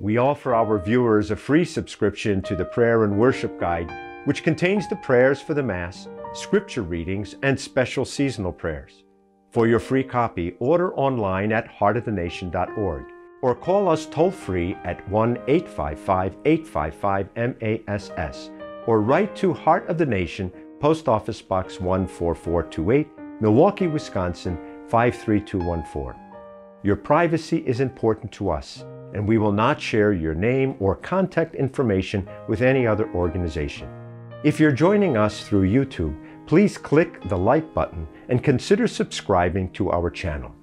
We offer our viewers a free subscription to the Prayer and Worship Guide, which contains the prayers for the Mass, scripture readings, and special seasonal prayers. For your free copy, order online at heartofthenation.org or call us toll free at 1 855 855 MASS or write to Heart of the Nation, Post Office Box 14428, Milwaukee, Wisconsin 53214. Your privacy is important to us, and we will not share your name or contact information with any other organization. If you're joining us through YouTube, please click the like button and consider subscribing to our channel.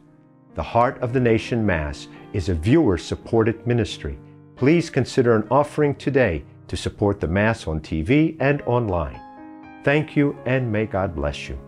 The Heart of the Nation Mass is a viewer supported ministry. Please consider an offering today to support the Mass on TV and online. Thank you and may God bless you.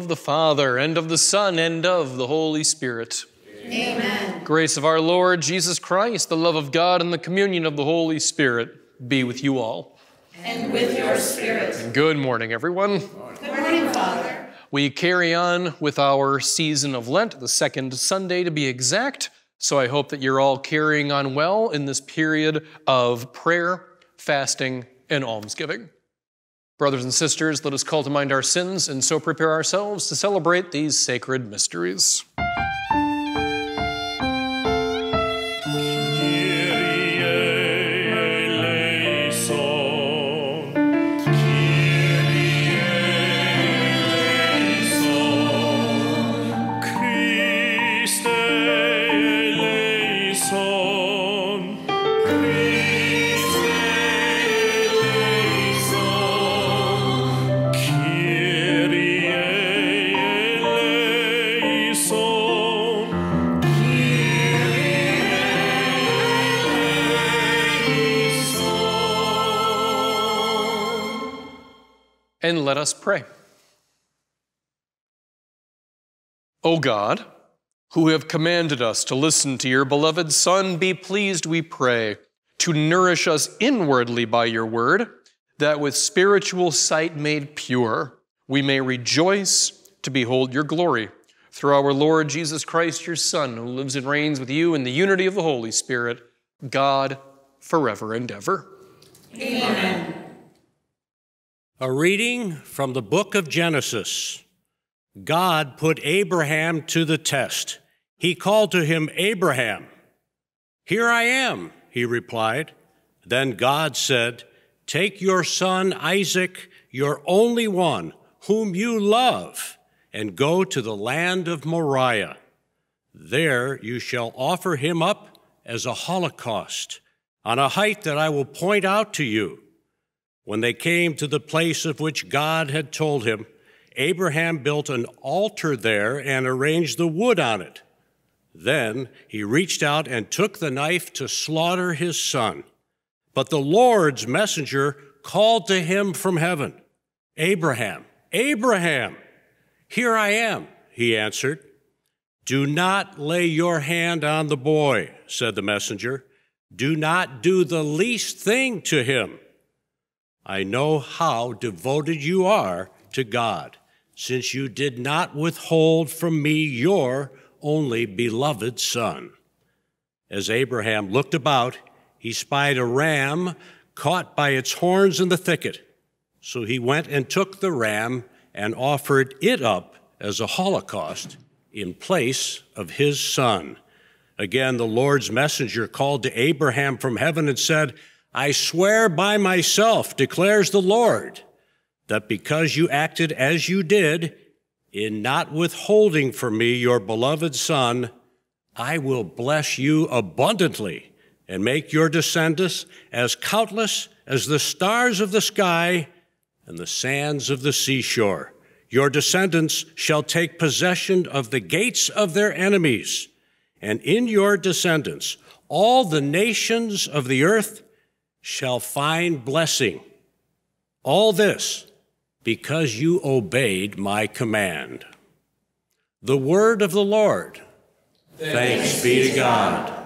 Of the Father, and of the Son, and of the Holy Spirit. Amen. Grace of our Lord Jesus Christ, the love of God, and the communion of the Holy Spirit be with you all. And with your spirit. Good morning, everyone. Good morning, Father. We carry on with our season of Lent, the second Sunday to be exact. So I hope that you're all carrying on well in this period of prayer, fasting, and almsgiving. Brothers and sisters, let us call to mind our sins and so prepare ourselves to celebrate these sacred mysteries. And let us pray. O God, who have commanded us to listen to your beloved Son, be pleased, we pray, to nourish us inwardly by your word, that with spiritual sight made pure, we may rejoice to behold your glory. Through our Lord Jesus Christ, your Son, who lives and reigns with you in the unity of the Holy Spirit, God, forever and ever. Amen. A reading from the book of Genesis. God put Abraham to the test. He called to him, Abraham. Here I am, he replied. Then God said, Take your son Isaac, your only one, whom you love, and go to the land of Moriah. There you shall offer him up as a holocaust on a height that I will point out to you. When they came to the place of which God had told him, Abraham built an altar there and arranged the wood on it. Then he reached out and took the knife to slaughter his son. But the Lord's messenger called to him from heaven Abraham, Abraham, here I am, he answered. Do not lay your hand on the boy, said the messenger. Do not do the least thing to him. I know how devoted you are to God, since you did not withhold from me your only beloved son. As Abraham looked about, he spied a ram caught by its horns in the thicket. So he went and took the ram and offered it up as a holocaust in place of his son. Again, the Lord's messenger called to Abraham from heaven and said, I swear by myself, declares the Lord, that because you acted as you did, in not withholding from me your beloved son, I will bless you abundantly and make your descendants as countless as the stars of the sky and the sands of the seashore. Your descendants shall take possession of the gates of their enemies, and in your descendants all the nations of the earth shall find blessing. All this because you obeyed my command. The word of the Lord. Thanks, be to God.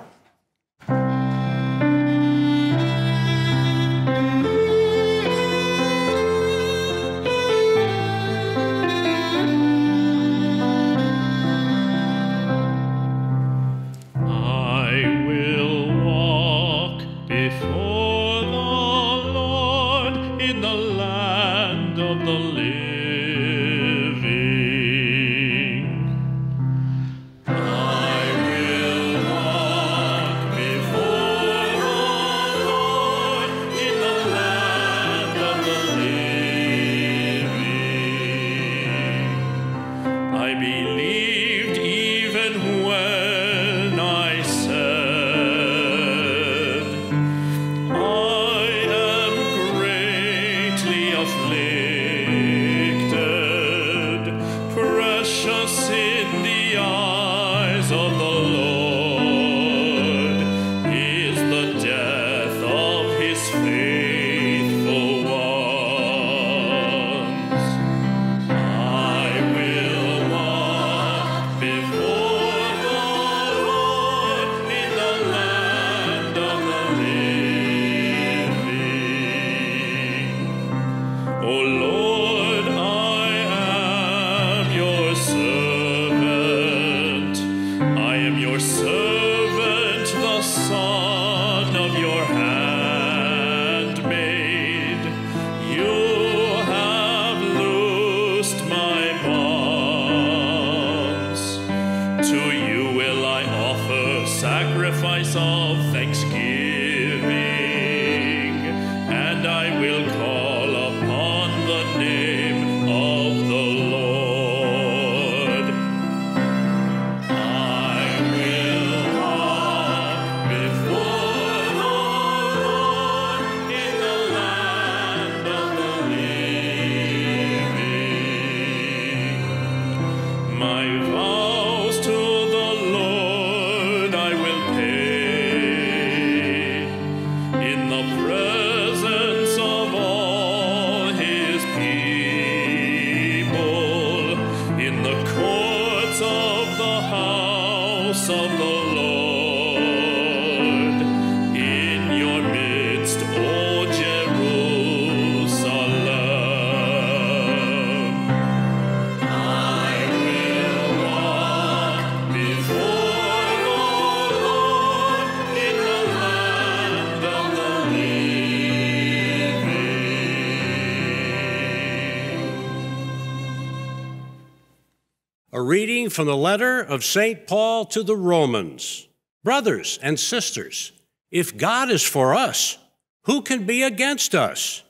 From the letter of St. Paul to the Romans. Brothers and sisters, if God is for us, Who can be against us?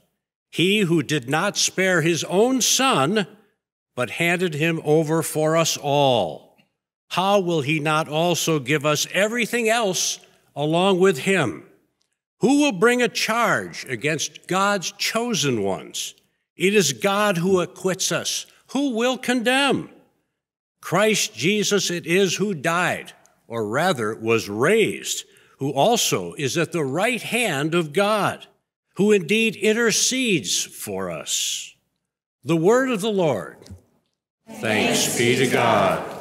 He who did not spare his own son, but handed him over for us all. How will he not also give us everything else along with him? Who will bring a charge against God's chosen ones? It is God who acquits us. Who will condemn? Christ Jesus it is who died, or rather was raised, who also is at the right hand of God, who indeed intercedes for us. The word of the Lord. Thanks be to God.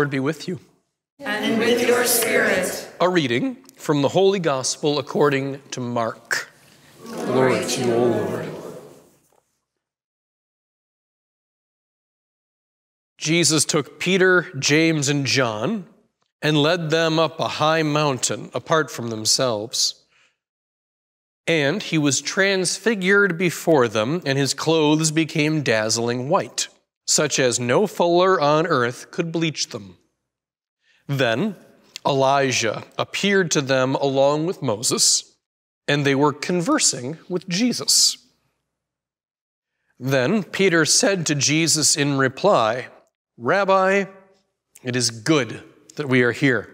Lord be with you. And with your spirit. A reading from the Holy Gospel according to Mark. Glory to you, O Lord. Jesus took Peter, James, and John and led them up a high mountain apart from themselves. And he was transfigured before them, and his clothes became dazzling white, such as no fuller on earth could bleach them. Then Elijah appeared to them along with Moses, and they were conversing with Jesus. Then Peter said to Jesus in reply, Rabbi, it is good that we are here.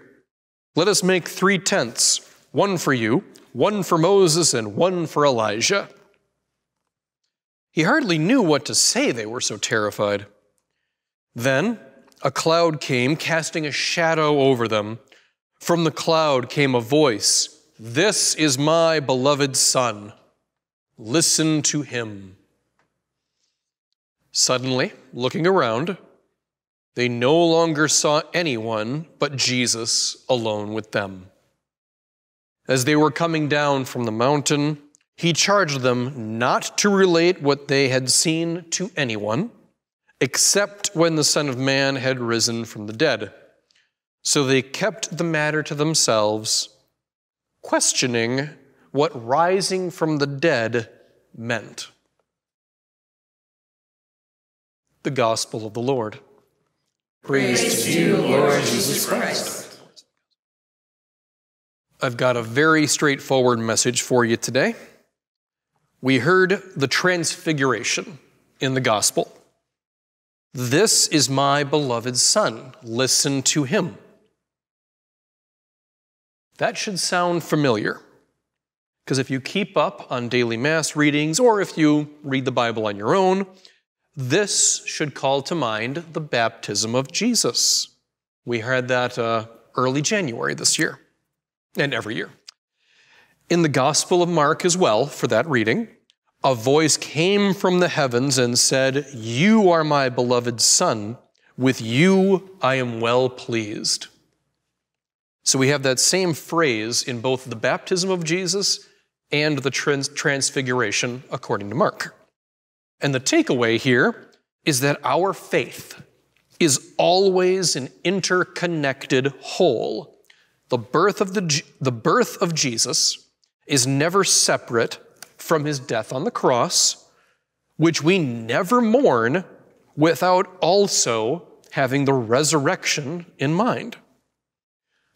Let us make three tents one for you, one for Moses, and one for Elijah. He hardly knew what to say, they were so terrified. Then a cloud came, casting a shadow over them. From the cloud came a voice This is my beloved Son. Listen to him. Suddenly, looking around, they no longer saw anyone but Jesus alone with them. As they were coming down from the mountain, he charged them not to relate what they had seen to anyone, except when the Son of Man had risen from the dead. So they kept the matter to themselves, questioning what rising from the dead meant. The Gospel of the Lord. Praise to you, Lord Jesus Christ. I've got a very straightforward message for you today. We heard the transfiguration in the gospel. This is my beloved Son. Listen to him. That should sound familiar. Because if you keep up on daily Mass readings or if you read the Bible on your own, this should call to mind the baptism of Jesus. We had that uh, early January this year and every year. In the Gospel of Mark as well, for that reading, a voice came from the heavens and said, You are my beloved Son, with you I am well pleased. So we have that same phrase in both the baptism of Jesus and the trans- transfiguration according to Mark. And the takeaway here is that our faith is always an interconnected whole. The birth of, the, the birth of Jesus is never separate from his death on the cross, which we never mourn without also having the resurrection in mind.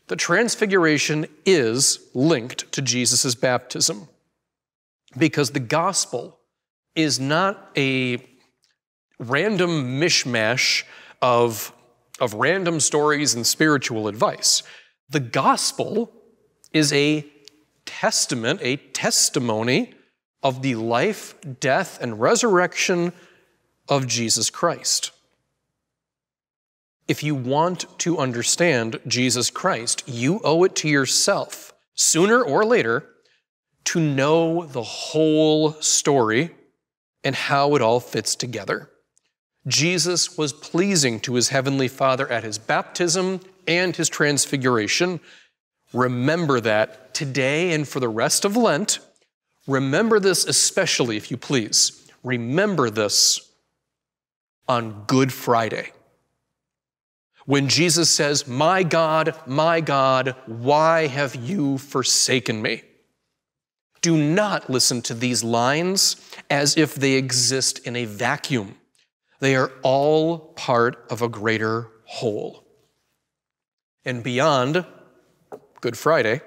The transfiguration is linked to Jesus' baptism because the gospel is not a random mishmash of, of random stories and spiritual advice. The gospel is a testament, a testimony of the life, death, and resurrection of Jesus Christ. If you want to understand Jesus Christ, you owe it to yourself, sooner or later, to know the whole story and how it all fits together. Jesus was pleasing to his heavenly Father at his baptism and his transfiguration. Remember that today and for the rest of Lent. Remember this especially, if you please. Remember this on Good Friday when Jesus says, My God, my God, why have you forsaken me? Do not listen to these lines as if they exist in a vacuum. They are all part of a greater whole. And beyond Good Friday,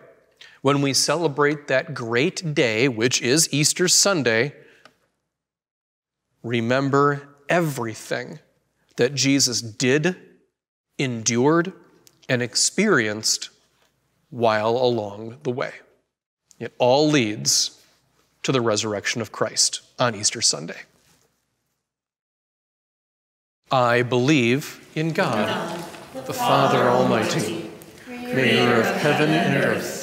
when we celebrate that great day, which is Easter Sunday, remember everything that Jesus did endured, and experienced while along the way. It all leads to the resurrection of Christ on Easter Sunday. I believe in God, the Father Almighty, maker of heaven and earth,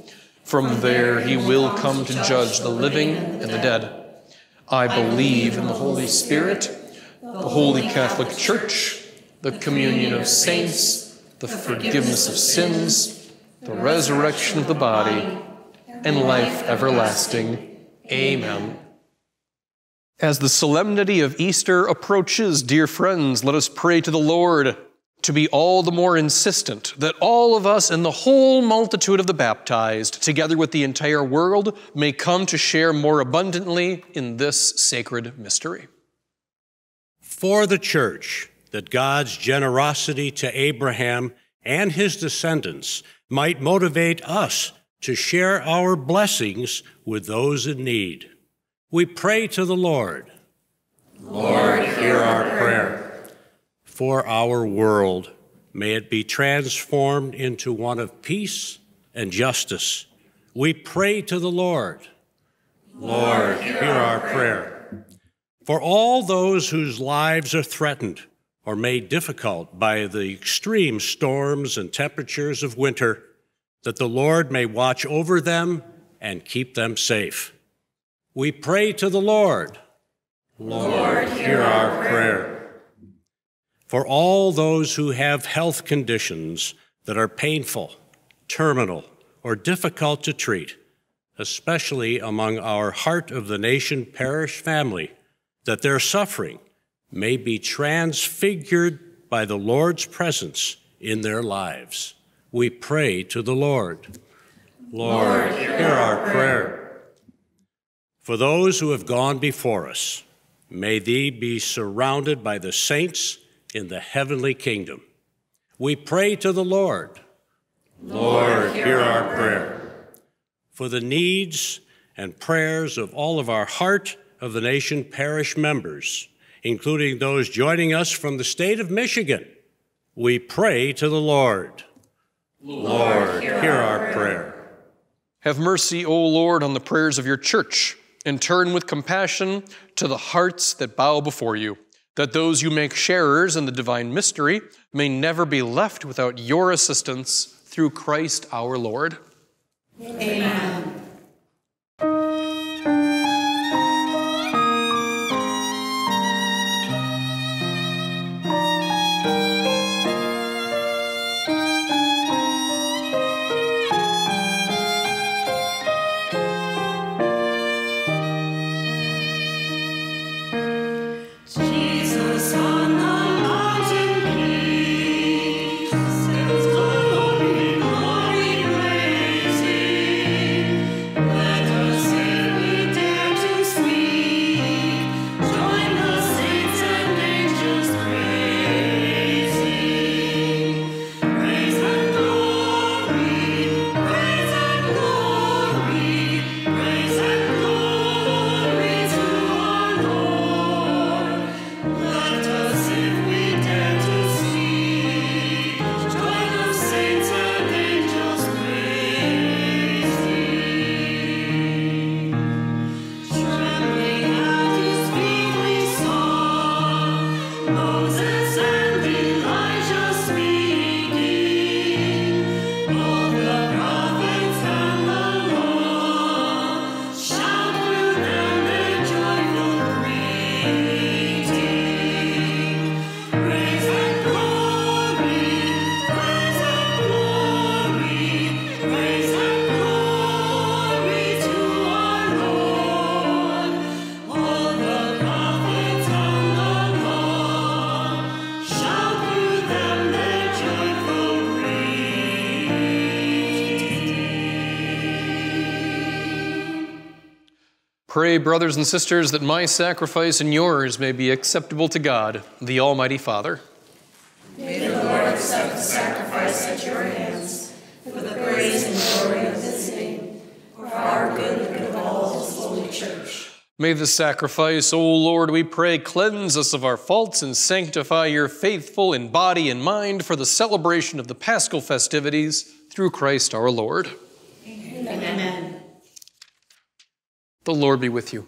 From there, he will come to judge the living and the dead. I believe in the Holy Spirit, the Holy Catholic Church, the communion of saints the forgiveness of sins, the resurrection of the body, and life everlasting. Amen. As the solemnity of Easter approaches, dear friends, let us pray to the Lord to be all the more insistent that all of us and the whole multitude of the baptized, together with the entire world, may come to share more abundantly in this sacred mystery. For the church, that God's generosity to Abraham and his descendants might motivate us to share our blessings with those in need. We pray to the Lord. Lord, hear our prayer. For our world, may it be transformed into one of peace and justice. We pray to the Lord. Lord, hear our prayer. For all those whose lives are threatened or made difficult by the extreme storms and temperatures of winter, that the Lord may watch over them and keep them safe. We pray to the Lord. Lord, hear our prayer. For all those who have health conditions that are painful, terminal, or difficult to treat, especially among our Heart of the Nation parish family, that their suffering may be transfigured by the Lord's presence in their lives. We pray to the Lord. Lord, hear our prayer. For those who have gone before us, may they be surrounded by the saints in the heavenly kingdom. We pray to the Lord. Lord, hear our prayer. For the needs and prayers of all of our Heart of the Nation parish members, including those joining us from the state of Michigan, we pray to the Lord. Lord, hear our prayer. Have mercy, O Lord, on the prayers of your church, and turn with compassion to the hearts that bow before you, that those you make sharers in the divine mystery may never be left without your assistance through Christ our Lord. Amen. Pray, brothers and sisters, that my sacrifice and yours may be acceptable to God, the Almighty Father. May the Lord accept the sacrifice at your hands for the praise and glory of his name, for our good and of all his holy church. May the sacrifice, O Lord, we pray, cleanse us of our faults and sanctify your faithful in body and mind for the celebration of the paschal festivities through Christ our Lord. Amen. The Lord be with you.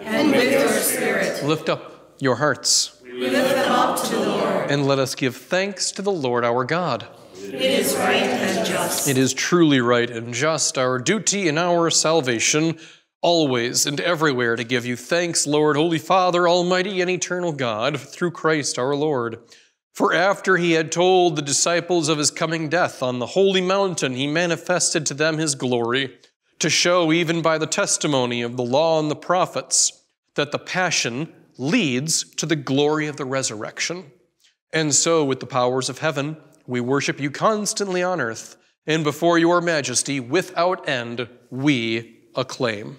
And with your spirit, Lift up your hearts we lift them up to the Lord. and let us give thanks to the Lord our God. It is right and just. It is truly right and just, our duty and our salvation, always and everywhere to give you thanks, Lord, Holy Father, Almighty and eternal God, through Christ our Lord. For after he had told the disciples of his coming death on the holy mountain, he manifested to them his glory, to show, even by the testimony of the law and the prophets, that the passion leads to the glory of the resurrection. And so, with the powers of heaven, we worship you constantly on earth, and before your majesty, without end, we acclaim.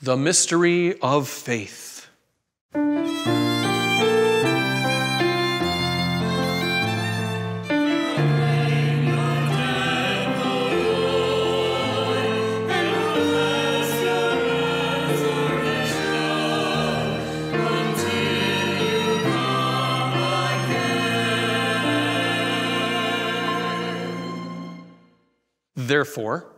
The mystery of faith. Therefore,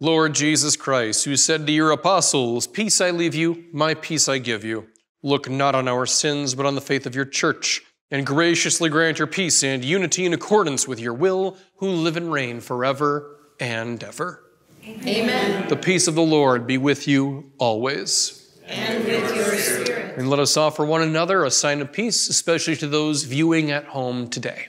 Lord Jesus Christ, who said to your apostles, Peace I leave you, my peace I give you, look not on our sins, but on the faith of your church, and graciously grant your peace and unity in accordance with your will, who live and reign forever and ever. Amen. The peace of the Lord be with you always. And with your spirit. And let us offer one another a sign of peace, especially to those viewing at home today.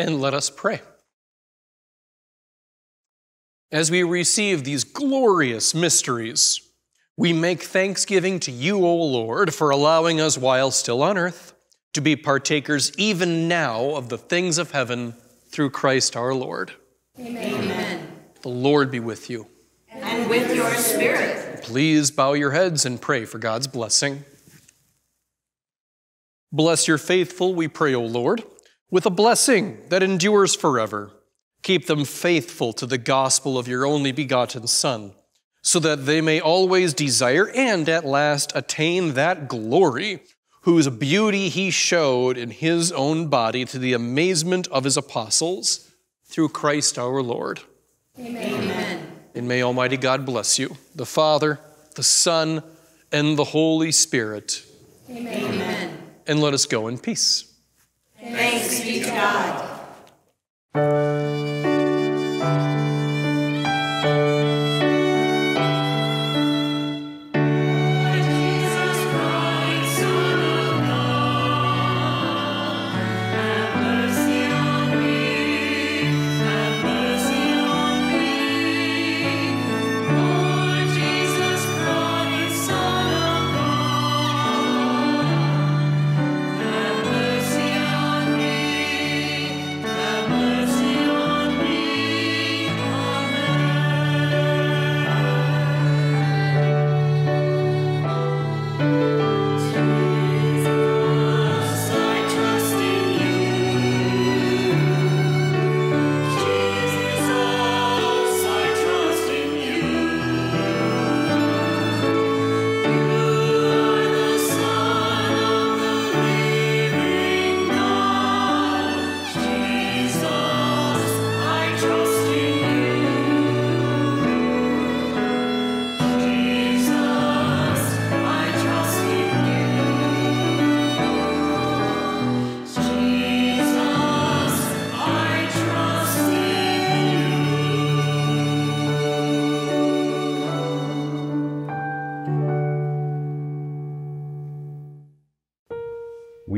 And let us pray. As we receive these glorious mysteries, we make thanksgiving to you, O Lord, for allowing us while still on earth to be partakers even now of the things of heaven through Christ our Lord. Amen. The Lord be with you. And with your spirit. Please bow your heads and pray for God's blessing. Bless your faithful, we pray, O Lord, with a blessing that endures forever. Keep them faithful to the gospel of your only begotten Son, so that they may always desire and at last attain that glory whose beauty he showed in his own body to the amazement of his apostles through Christ our Lord. Amen. And may Almighty God bless you, the Father, the Son, and the Holy Spirit. Amen. And let us go in peace. Thanks be to God.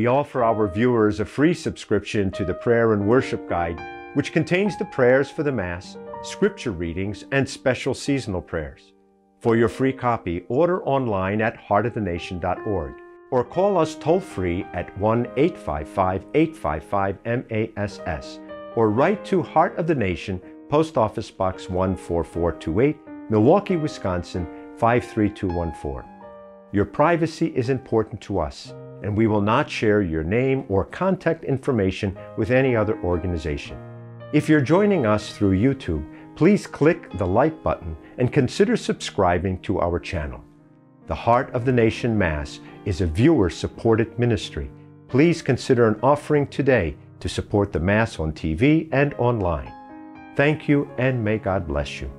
We offer our viewers a free subscription to the Prayer and Worship Guide, which contains the prayers for the Mass, scripture readings, and special seasonal prayers. For your free copy, order online at heartofthenation.org or call us toll free at 1 855 855 MASS or write to Heart of the Nation, Post Office Box 14428, Milwaukee, Wisconsin 53214. Your privacy is important to us, and we will not share your name or contact information with any other organization. If you're joining us through YouTube, please click the like button and consider subscribing to our channel. The Heart of the Nation Mass is a viewer supported ministry. Please consider an offering today to support the Mass on TV and online. Thank you, and may God bless you.